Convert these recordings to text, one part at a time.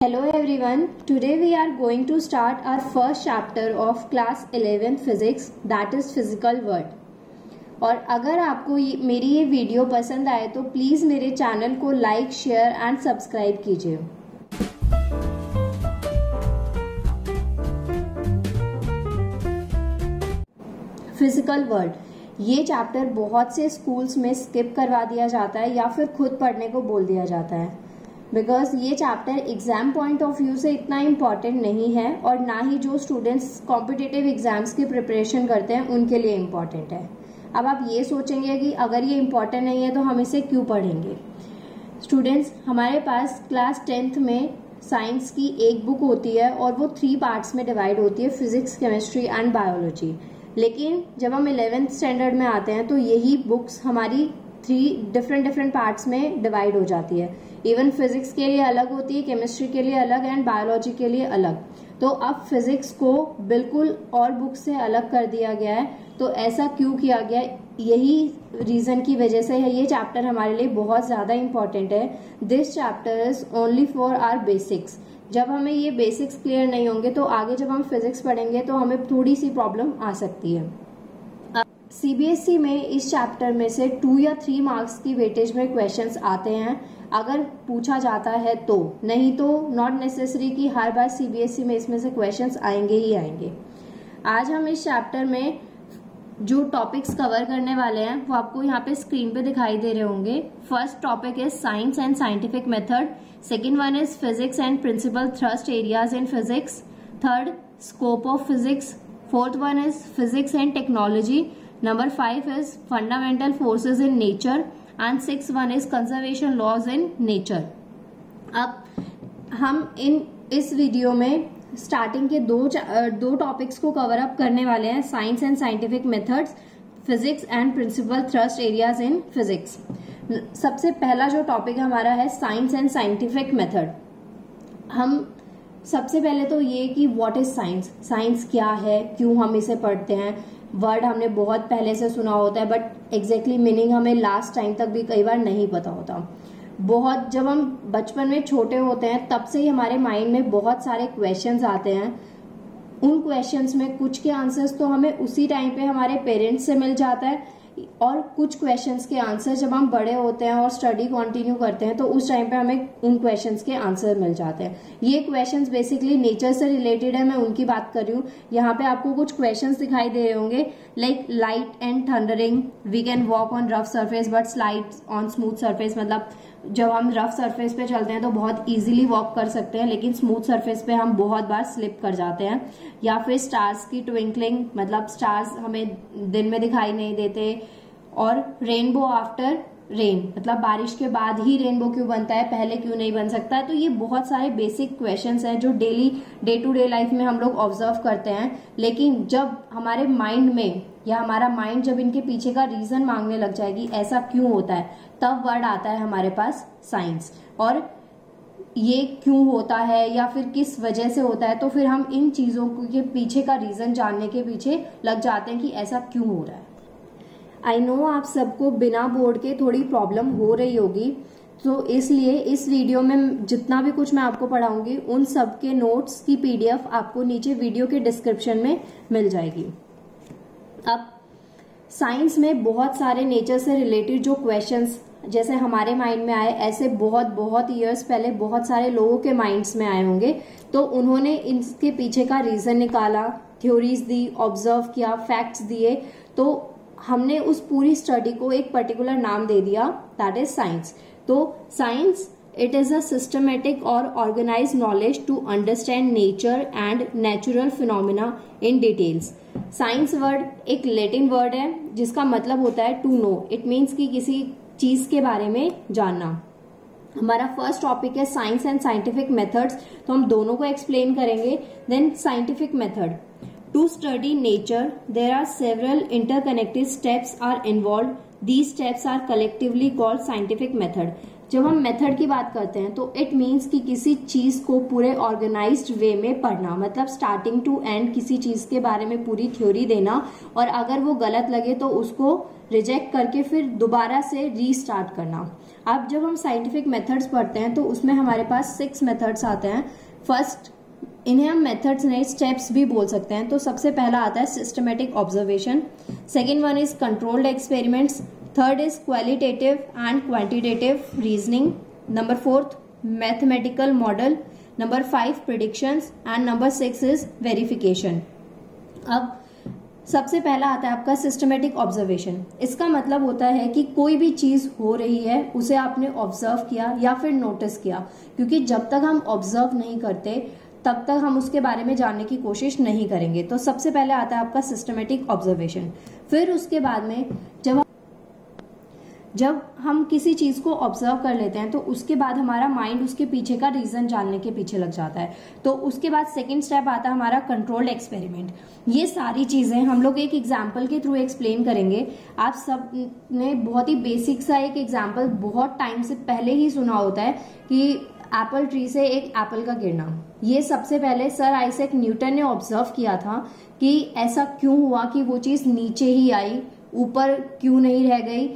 Hello everyone, today we are going to start our first chapter of class 11 physics that is physical world. और अगर आपको ये, मेरी ये वीडियो पसंद आए तो प्लीज़ मेरे चैनल को लाइक शेयर एंड सब्सक्राइब कीजिए। फ़िज़िकल वर्ल्ड ये चैप्टर बहुत से स्कूल्स में स्किप करवा दिया जाता है या फिर खुद पढ़ने को बोल दिया जाता है। बिकॉज़ ये chapter exam point of view से इतना इंपॉर्टेंट नहीं है और ना ही जो स्टूडेंट्स कॉम्पिटेटिव एग्ज़ाम्स की प्रिपरेशन करते हैं, उनके लिए इंपॉर्टेंट है। अब आप ये सोचेंगे कि अगर ये इंपॉर्टेंट नहीं है तो हम इसे क्यों पढ़ेंगे? स्टूडेंट्स हमारे पास क्लास टेंथ में साइंस की एक बुक होती है और वो थ्री पार्ट्स में डिवाइड होती है फिजिक्स केमिस्ट्री एंड बायोलॉजी लेकिन जब हम इलेवेंथ स्टैंडर्ड में आते हैं तो यही बुक्स हमारी थ्री डिफरेंट डिफरेंट पार्ट्स में डिवाइड हो जाती है। इवन फिजिक्स के लिए अलग होती है केमिस्ट्री के लिए अलग एंड बायोलॉजी के लिए अलग। तो अब फिजिक्स को बिल्कुल और बुक से अलग कर दिया गया है। तो ऐसा क्यों किया गया? यही रीजन की वजह से है। ये चैप्टर हमारे लिए बहुत ज़्यादा इंपॉर्टेंट है। This chapter is only for our basics जब हमें ये बेसिक्स क्लियर नहीं होंगे तो आगे जब हम फिजिक्स पढ़ेंगे तो हमें थोड़ी सी प्रॉब्लम आ सकती है। सीबीएसई e में इस चैप्टर में से टू या थ्री मार्क्स की वेटेज में क्वेश्चंस आते हैं। अगर पूछा जाता है तो नहीं तो नॉट नेसेसरी कि हर बार सीबीएसई e में इसमें से क्वेश्चंस आएँगे ही आएँगे। आज हम इस चैप्टर में जो टॉपिक्स कवर करने वाले हैं, वो आपको यहाँ पे स्क्रीन पे दिखाई दे रहे होंगे। First topic is science and scientific method second one is physics and principal thrust areas in physics third scope of physics fourth one is physics and technology Number 5 is fundamental forces in nature and six, one is conservation laws in nature. अब हम इन, इस video में starting के दो दो topics को cover up करने वाले हैं science and scientific methods physics and principal thrust areas in physics सबसे पहला जो टॉपिक हमारा है साइंस एंड साइंटिफिक मेथड हम, सबसे पहले तो ये कि व्हाट इज़ साइंस साइंस क्या है? क्यों हम इसे पढ़ते हैं? वर्ड हमने बहुत पहले से सुना होता है बट एग्जैक्टली मीनिंग हमें लास्ट टाइम तक भी कई बार नहीं पता होता। बहुत, जब हम बचपन में छोटे होते हैं, तब से ही हमारे माइंड में बहुत सारे क्वेश्चंस आते हैं। उन क्वेश्चंस में कुछ के आंसर्स तो हमें उसी टाइम पे हमारे पेरेंट्स से मिल जाता है। और कुछ क्वेश्चंस के आंसर जब हम बड़े होते हैं और स्टडी कंटिन्यू करते हैं तो उस टाइम पे हमें उन क्वेश्चंस के आंसर मिल जाते हैं। ये क्वेश्चंस बेसिकली नेचर से रिलेटेड है, मैं उनकी बात कर रही हूँ। यहाँ पे आपको कुछ क्वेश्चंस दिखाई दे रहे होंगे। Like light and thundering we can walk on rough surface but slide on smooth surface मतलब जब हम रफ सर्फेस पे चलते हैं तो बहुत इजीली वॉक कर सकते हैं, लेकिन स्मूथ सर्फेस पे हम बहुत बार स्लिप कर जाते हैं। या फिर स्टार्स की ट्विंकलिंग मतलब स्टार्स हमें दिन में दिखाई नहीं देते, और रेनबो आफ्टर रेन मतलब बारिश के बाद ही रेनबो क्यों बनता है, पहले क्यों नहीं बन सकता है? तो ये बहुत सारे बेसिक क्वेश्चंस हैं जो daily day to day life में हम लोग ऑब्ज़र्व करते हैं। लेकिन जब हमारे माइंड में या हमारा माइंड जब इनके पीछे का रीजन मांगने लग जाएगी, ऐसा क्यों होता है, तब वर्ड आता है हमारे पास साइंस और ये क्यों होता है या फिर किस वजह से होता है तो फिर हम इन चीज़ों के पीछे का रीजन जानने के पीछे लग जाते हैं कि ऐसा क्यों हो रहा है। आई नो आप सबको बिना बोर्ड के थोड़ी प्रॉब्लम हो रही होगी। तो इसलिए इस वीडियो में जितना भी कुछ मैं आपको पढ़ाऊँगी, उन सब के नोट्स की पीडीएफ आपको नीचे वीडियो के डिस्क्रिप्शन में मिल जाएगी। अब साइंस में बहुत सारे नेचर से रिलेटेड जो क्वेश्चंस जैसे हमारे माइंड में आए, ऐसे बहुत बहुत ईयर्स पहले बहुत सारे लोगों के माइंड्स में आए होंगे। तो उन्होंने इसके पीछे का रीजन निकाला थ्योरीज दी ऑब्ज़र्व किया फैक्ट्स दिए। तो हमने उस पूरी स्टडी को एक पर्टिकुलर नाम दे दिया दैट इज़ साइंस तो science it is a systematic और organise knowledge to understand nature and natural phenomena in details science word एक लेटिन वर्ड है, जिसका मतलब होता है टू नो इट मीन्स कि किसी चीज़ के बारे में जानना. हमारा फ़र्स्ट टॉपिक है साइंस एंड साइंटिफिक मेथड्स तो हम दोनों को एक्सप्लेन करेंगे then scientific method To study nature, there are several interconnected steps are involved. These steps are collectively called scientific method. जब हम मेथड की बात करते हैं तो इट मीन्स कि किसी चीज़ को पूरे ऑर्गेनाइज्ड वे में पढ़ना मतलब स्टार्टिंग टू एंड किसी चीज़ के बारे में पूरी थ्योरी देना और अगर वो गलत लगे तो उसको रिजेक्ट करके फिर दोबारा से रीस्टार्ट करना अब जब हम साइंटिफिक मेथड्स पढ़ते हैं तो उसमें हमारे पास सिक्स मेथड्स आते हैं फ़र्स्ट इन्हें हम मेथड्स नहीं स्टेप्स भी बोल सकते हैं। तो सबसे पहला आता है systematic observation second one is controlled experiments third is qualitative and quantitative reasoning number fourth mathematical model number five predictions and number six is verification अब सबसे पहला आता है आपका सिस्टमेटिक ऑब्जर्वेशन इसका मतलब होता है कि कोई भी चीज़ हो रही है, उसे आपने ऑब्ज़र्व किया या फिर नोटिस किया। क्योंकि जब तक हम ऑब्ज़र्व नहीं करते तब तक हम उसके बारे में जानने की कोशिश नहीं करेंगे। तो सबसे पहले आता है आपका सिस्टमेटिक ऑब्जर्वेशन फिर उसके बाद में जब जब हम किसी चीज़ को ऑब्ज़र्व कर लेते हैं तो उसके बाद हमारा माइंड उसके पीछे का रीजन जानने के पीछे लग जाता है। तो उसके बाद सेकेंड स्टेप आता है हमारा कंट्रोल्ड एक्सपेरिमेंट ये सारी चीज़ें हम लोग एक एग्ज़ाम्पल के थ्रू एक्सप्लेन करेंगे। आप सबने बहुत ही बेसिक सा एक एग्ज़ाम्पल बहुत टाइम से पहले ही सुना होता है कि एप्पल ट्री से एक एप्पल का गिरना। ये सबसे पहले सर आइसेक न्यूटन ने ऑब्ज़र्व किया था कि ऐसा क्यों हुआ कि वो चीज़ नीचे ही आई, ऊपर क्यों नहीं रह गई।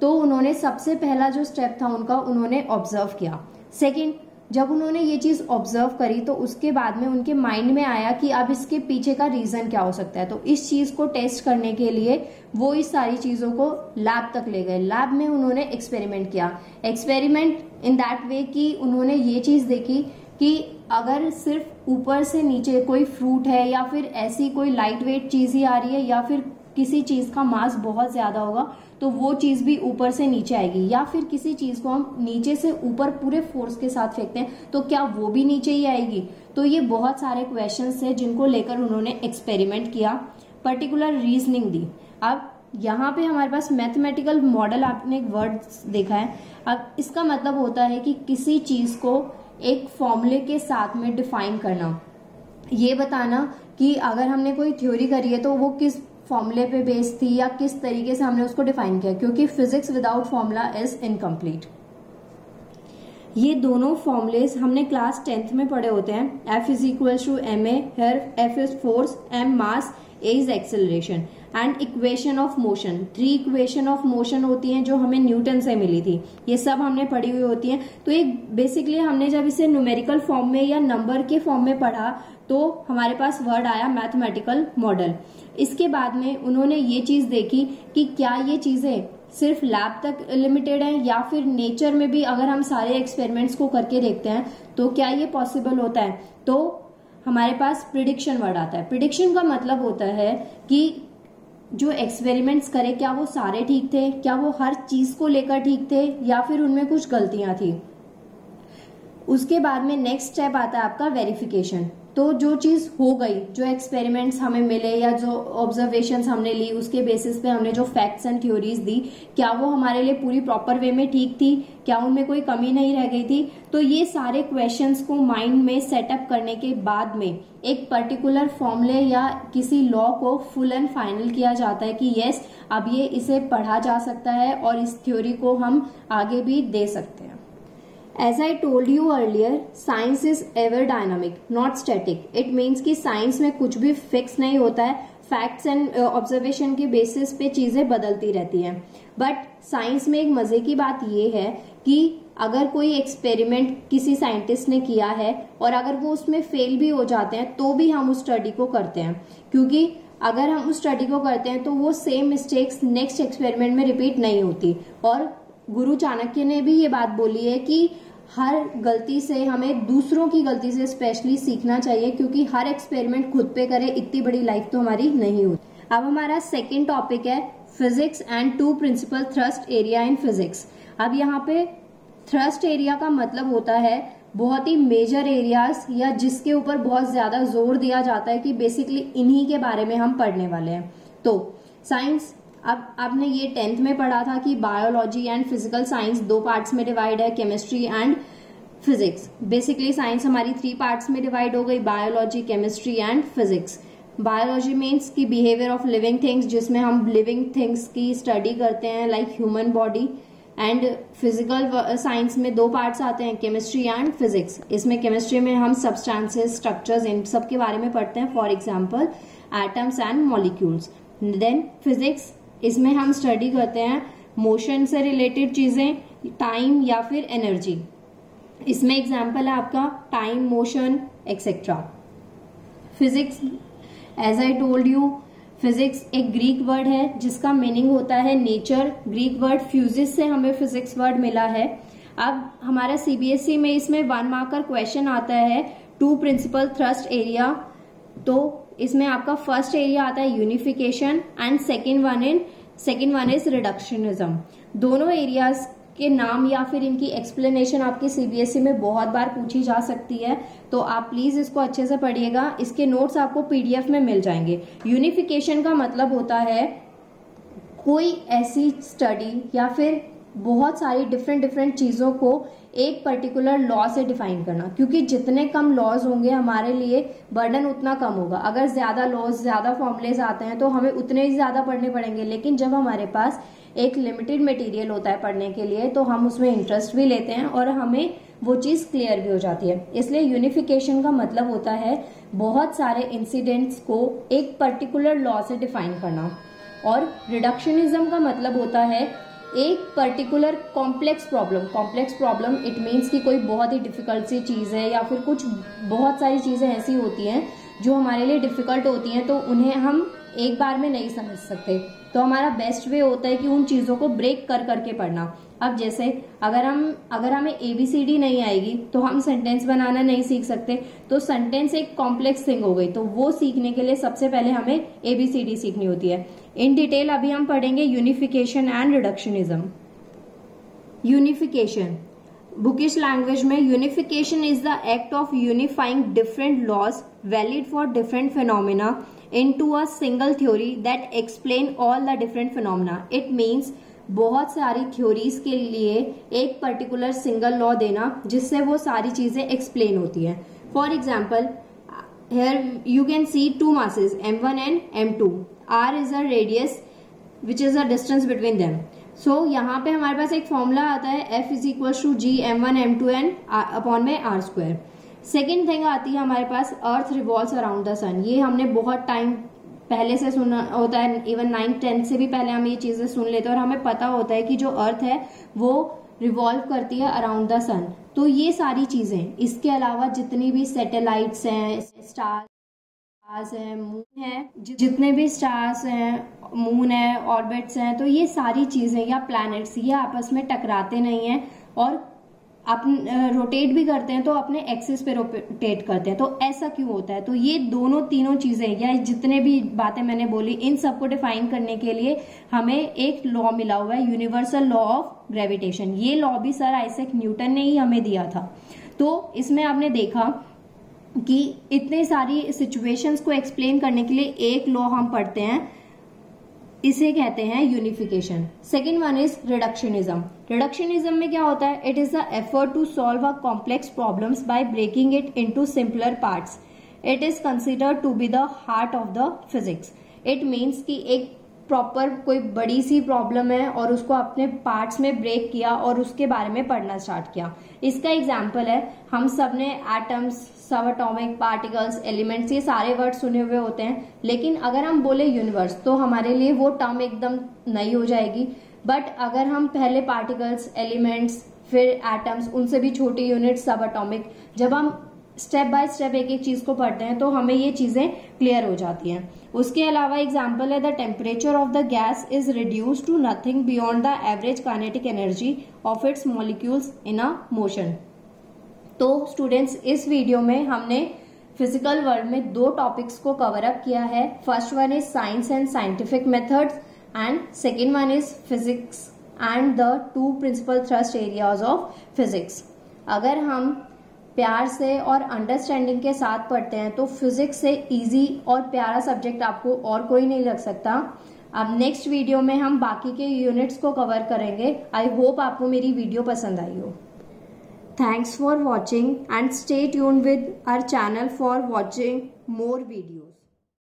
तो उन्होंने सबसे पहला जो स्टेप था उनका उन्होंने ऑब्ज़र्व किया। सेकेंड जब उन्होंने ये चीज़ ऑब्ज़र्व करी तो उसके बाद में उनके माइंड में आया कि अब इसके पीछे का रीजन क्या हो सकता है। तो इस चीज़ को टेस्ट करने के लिए वो इस सारी चीज़ों को लैब तक ले गए। लैब में उन्होंने एक्सपेरिमेंट किया। एक्सपेरिमेंट इन दैट वे कि उन्होंने ये चीज़ देखी कि अगर सिर्फ़ ऊपर से नीचे कोई फ्रूट है या फिर ऐसी कोई लाइट वेट चीज़ ही आ रही है या फिर किसी चीज़ का मास बहुत ज़्यादा होगा तो वो चीज़ भी ऊपर से नीचे आएगी, या फिर किसी चीज़ को हम नीचे से ऊपर पूरे फोर्स के साथ फेंकते हैं तो क्या वो भी नीचे ही आएगी? तो ये बहुत सारे क्वेश्चन है जिनको लेकर उन्होंने एक्सपेरिमेंट किया पर्टिकुलर रीजनिंग दी। अब यहाँ पे हमारे पास मैथमेटिकल मॉडल आपने एक वर्ड देखा है। अब इसका मतलब होता है कि किसी चीज़ को एक फॉर्मूले के साथ में डिफाइन करना। ये बताना कि अगर हमने कोई थ्योरी करी है तो वो किस फॉर्मूले पे बेस्ड थी या किस तरीके से हमने उसको डिफाइन किया? क्योंकि physics without formula is incomplete ये दोनों फॉर्मुलेस हमने क्लास टेंथ में पढ़े होते हैं. F is equal to M F is force M mass A is acceleration and equation of motion three equation of motion होती हैं जो हमें न्यूटन से मिली थी। ये सब हमने पढ़ी हुई होती हैं। तो एक बेसिकली हमने जब इसे न्यूमेरिकल फॉर्म में या नंबर के फॉर्म में पढ़ा तो हमारे पास वर्ड आया मैथमेटिकल मॉडल इसके बाद में उन्होंने ये चीज़ देखी कि क्या ये चीज़ें सिर्फ़ लैब तक लिमिटेड है या फिर नेचर में भी अगर हम सारे एक्सपेरिमेंट्स को करके देखते हैं तो क्या ये पॉसिबल होता है? तो हमारे पास प्रिडिक्शन वर्ड आता है। प्रिडिक्शन का मतलब होता है कि जो एक्सपेरिमेंट्स करे, क्या वो सारे ठीक थे? क्या वो हर चीज़ को लेकर ठीक थे? या फिर उनमें कुछ गलतियाँ थी? उसके बाद में नेक्स्ट स्टेप आता है आपका वेरिफिकेशन तो जो चीज़ हो गई, जो एक्सपेरिमेंट्स हमें मिले या जो ऑब्जर्वेशन हमने ली, उसके बेसिस पे हमने जो फैक्ट्स एंड थ्योरीज दी, क्या वो हमारे लिए पूरी प्रॉपर वे में ठीक थी? क्या उनमें कोई कमी नहीं रह गई थी? तो ये सारे क्वेश्चंस को माइंड में सेटअप करने के बाद में एक पर्टिकुलर फॉर्मूले या किसी लॉ को फुल एंड फाइनल किया जाता है कि यस अब ये इसे पढ़ा जा सकता है और इस थ्योरी को हम आगे भी दे सकते हैं। As I told you earlier science is ever dynamic not static it means कि साइंस में कुछ भी फिक्स नहीं होता है। फैक्ट्स एंड ऑब्जर्वेशन के बेसिस पे चीज़ें बदलती रहती हैं। बट साइंस में एक मज़े की बात यह है कि अगर कोई एक्सपेरिमेंट किसी साइंटिस्ट ने किया है और अगर वो उसमें फेल भी हो जाते हैं तो भी हम उस स्टडी को करते हैं। क्योंकि अगर हम उस स्टडी को करते हैं तो वो सेम मिस्टेक्स नेक्स्ट एक्सपेरिमेंट में रिपीट नहीं होती। और गुरु चाणक्य ने भी ये बात बोली है कि हर गलती से हमें दूसरों की गलती से स्पेशली सीखना चाहिए, क्योंकि हर एक्सपेरिमेंट खुद पे करे, इतनी बड़ी लाइफ तो हमारी नहीं होती। अब हमारा सेकेंड टॉपिक है physics and two principal thrust area in physics अब यहाँ पे थ्रस्ट एरिया का मतलब होता है, बहुत ही मेजर एरियाज़ या जिसके ऊपर बहुत ज़्यादा ज़ोर दिया जाता है कि बेसिकली इन्हीं के बारे में हम पढ़ने वाले हैं। तो साइंस अब आपने ये टेंथ में पढ़ा था कि बायोलॉजी एंड फ़िज़िकल साइंस दो पार्ट्स में डिवाइड है chemistry and physics basically science हमारी थ्री पार्ट्स में डिवाइड हो गई biology chemistry and physics biology means की बिहेवियर ऑफ़ लिविंग थिंग्स जिसमें हम लिविंग थिंग्स की स्टडी करते हैं like human body and physical science में दो पार्ट्स आते हैं केमिस्ट्री एंड फिजिक्स इसमें केमिस्ट्री में हम सब्सटेंसेस स्ट्रक्चर्स इन सब के बारे में पढ़ते हैं for example atoms and molecules then physics इसमें हम स्टडी करते हैं मोशन से रिलेटेड चीज़ें टाइम या फिर एनर्जी इसमें एग्ज़ाम्पल है आपका time motion etcetera physics as I told you physics एक ग्रीक वर्ड है, जिसका मीनिंग होता है नेचर ग्रीक वर्ड फ्यूजिस से हमें फिजिक्स वर्ड मिला है. अब हमारा सीबीएसई e में इसमें वन मार्कर क्वेश्चन आता है टू प्रिंसिपल थ्रस्ट एरिया तो इसमें आपका फ़र्स्ट एरिया आता है unification and second one in second one is reductionism दोनों एरियाज़ के नाम या फिर इनकी एक्सप्लेनेशन आपकी सीबीएसई e में बहुत बार पूछी जा सकती है तो आप प्लीज़ इसको अच्छे से पढ़िएगा। इसके नोट्स आपको पीडीएफ में मिल जाएँगे। यूनिफिकेशन का मतलब होता है कोई ऐसी स्टडी या फिर बहुत सारी डिफरेंट डिफरेंट चीज़ों को एक पर्टिकुलर लॉ से डिफाइन करना। क्योंकि जितने कम लॉज होंगे हमारे लिए बर्डन उतना कम होगा। अगर ज़्यादा लॉज ज़्यादा फॉर्मुलेज आते हैं तो हमें उतने ही ज़्यादा पढ़ने पड़ेंगे। लेकिन जब हमारे पास एक लिमिटेड मटेरियल होता है पढ़ने के लिए तो हम उसमें इंटरेस्ट भी लेते हैं और हमें वो चीज़ क्लियर भी हो जाती है। इसलिए यूनिफिकेशन का मतलब होता है बहुत सारे इंसिडेंट्स को एक पर्टिकुलर लॉ से डिफाइन करना। और रिडक्शनिज्म का मतलब होता है एक particular complex problem complex problem it means कि कोई बहुत ही डिफ़िकल्ट सी चीज़ है या फिर कुछ बहुत सारी चीज़ें ऐसी होती हैं जो हमारे लिए डिफ़िकल्ट होती हैं तो उन्हें हम एक बार में नहीं समझ सकते। तो हमारा बेस्ट वे होता है कि उन चीज़ों को ब्रेक कर करके पढ़ना। अब जैसे, अगर हम, अगर हमें एबीसीडी नहीं आएगी तो हम सेंटेंस बनाना नहीं सीख सकते। तो सेंटेंस एक कॉम्प्लेक्स थिंग हो गई तो वो सीखने के लिए सबसे पहले हमें एबीसीडी सीखनी होती है। इन डिटेल अभी हम पढ़ेंगे unification and reductionism unification bookish language में unification is the act of unifying different laws valid for different phenomena into a single theory that explain all the different phenomena. It means बहुत सारी theories के लिए एक particular single law देना, जिससे वो सारी चीज़ें एक्सप्लेन होती है। For example here you can see two masses M one and M two R is a radius which is a distance between them so यहाँ पे हमारे पास एक फॉर्मूला आता है F is equal to G M one M two N upon में R square second thing आती है हमारे पास earth revolve around the sun ये हमने बहुत टाइम पहले से सुना होता है इवन नाइन्थ टेंथ से भी पहले हम ये चीज़ें सुन लेते हैं और हमें पता होता है कि जो अर्थ है, वो रिवॉल्व करती है अराउंड द सन तो ये सारी चीज़ें, इसके अलावा जितनी भी सैटेलाइट्स हैं स्टार्स हैं मून है, जितने भी स्टार्स हैं मून है ऑर्बिट्स हैं तो ये सारी चीज़ें या प्लैनेट्स ये आपस में टकराते नहीं हैं और अपन रोटेट भी करते हैं तो अपने एक्सिस पे रोटेट करते हैं। तो ऐसा क्यों होता है? तो ये दोनों तीनों चीज़ें या जितने भी बातें मैंने बोली, इन सबको डिफाइन करने के लिए हमें एक लॉ मिला हुआ है यूनिवर्सल लॉ ऑफ़ ग्रेविटेशन ये लॉ भी सर आइसेक न्यूटन ने ही हमें दिया था। तो इसमें आपने देखा कि इतने सारी सिचुएशंस को एक्सप्लेन करने के लिए एक लॉ हम पढ़ते हैं। इसे कहते हैं unification second one is reductionism reductionism में क्या होता है? It is the effort to solve a complex problems by breaking it into simpler part it is considered to be the heart of the physics it means कि एक proper कोई बड़ी सी problem है और उसको अपने पार्ट्स में ब्रेक किया और उसके बारे में पढ़ना स्टार्ट किया। इसका एग्ज़ाम्पल है, हम सबने एटम्स सब अटोमिक पार्टिकल्स एलिमेंट्स ये सारे वर्ड सुने हुए होते हैं। लेकिन अगर हम बोले यूनिवर्स तो हमारे लिए वो टर्म एकदम नई हो जाएगी। बट अगर हम पहले पार्टिकल्स एलिमेंट्स फिर एटम्स उनसे भी छोटी यूनिट सब अटोमिक जब हम स्टेप बाय स्टेप एक एक चीज़ को पढ़ते हैं तो हमें ये चीज़ें क्लियर हो जाती हैं। उसके अलावा एग्ज़ाम्पल है the temperature of the gas is reduce to nothing beyond the average kinetic energy of its molecules in a motion तो स्टूडेंट्स इस वीडियो में हमने फ़िज़िकल वर्ल्ड में दो टॉपिक्स को कवर अप किया है। First one is science and scientific methods and second one is physics and the two principal thrust areas of physics अगर हम प्यार से और अंडरस्टैंडिंग के साथ पढ़ते हैं तो फिजिक्स से इजी और प्यारा सब्जेक्ट आपको और कोई नहीं लग सकता। अब नेक्स्ट वीडियो में हम बाकी के यूनिट्स को कवर करेंगे। आई होप आपको मेरी वीडियो पसंद आई हो। Thanks for watching and stay tune with our channel for watching more video